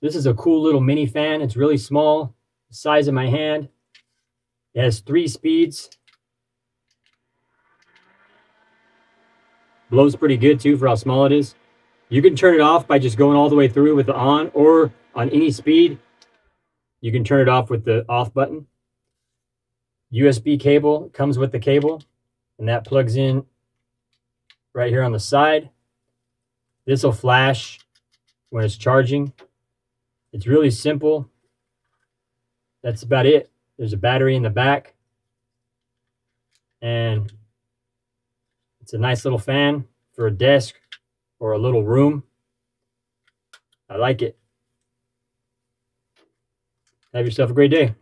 This is a cool little mini fan. It's really small, size of my hand. It has three speeds. Blows pretty good too for how small it is. You can turn it off by just going all the way through with the on or on any speed. You can turn it off with the off button. USB cable comes with the cable and that plugs in right here on the side. This will flash when it's charging. It's really simple. That's about it. There's a battery in the back. And it's a nice little fan for a desk or a little room. I like it. Have yourself a great day.